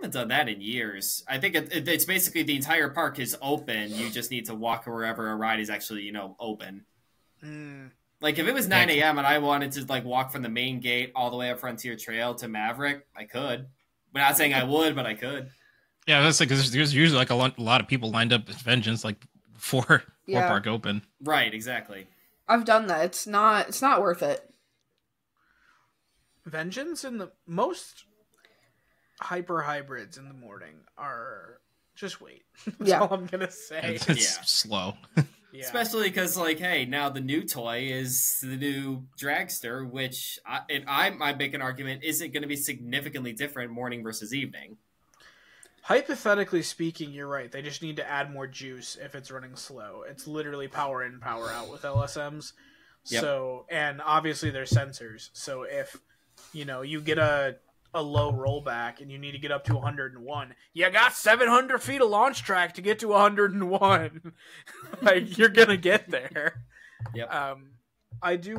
haven't done that in years. I think it, it, it's basically the entire park is open. You just need to walk wherever a ride is actually, you know, open. Mm. Like if it was 9 a.m. and I wanted to like walk from the main gate all the way up Frontier Trail to Maverick, I could. I'm not saying I would, but I could. Yeah, that's like because there's usually like a lot, a lot of people lined up at Vengeance like before Yeah. before park open. Right, exactly. I've done that. It's not. It's not worth it. Vengeance in the most hyper hybrids in the morning are just wait. That's Yeah. all I'm gonna say. It's, it's Yeah. slow. Yeah. Especially because, like, hey, now the new toy is the new Dragster, which I, and I might make an argument isn't going to be significantly different morning versus evening. Hypothetically speaking, you're right. They just need to add more juice if it's running slow. It's literally power in, power out with LSMs. Yep. So, and obviously there's sensors. So if you know you get a a low rollback and you need to get up to 101, you got 700 feet of launch track to get to 101. like you're gonna get there. Yep. Um, I do